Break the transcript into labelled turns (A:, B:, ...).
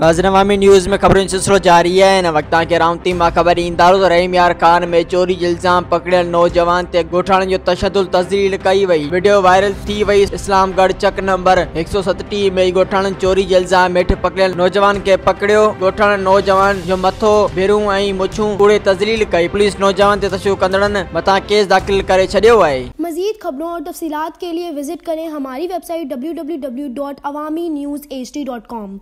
A: नाज़िन news में खबरों सिलसिलो जारी है। हिन वक़्तां खे राउंती माँ ख़बर ईंदारो तो त रहीम यार ख़ान में चोरी जो इल्ज़ाम पकड़ियल नौजवान ते ॻोठाणनि जो तशदुल तज़लील कई वई। वीडियो वायरल थी वई इस्लामगढ़ चक नंबर। हिकु सौ सतटीह में ॻोठाणनि चोरी जे इल्ज़ाम हेठि पकड़ियल नौजवान खे पकड़ियो। ॻोठाणनि नौजवान जो मथो, भेरूं ऐं मुछूं कूड़े तज़लील कई। पुलिस नौजवान ते तशू कंदड़नि मथां केस दाख़िल करे छॾियो आहे।
B: मजीद खबरों और तफसीत के लिए विज़िट करें हमारी website W W W dot Awami news H D dot com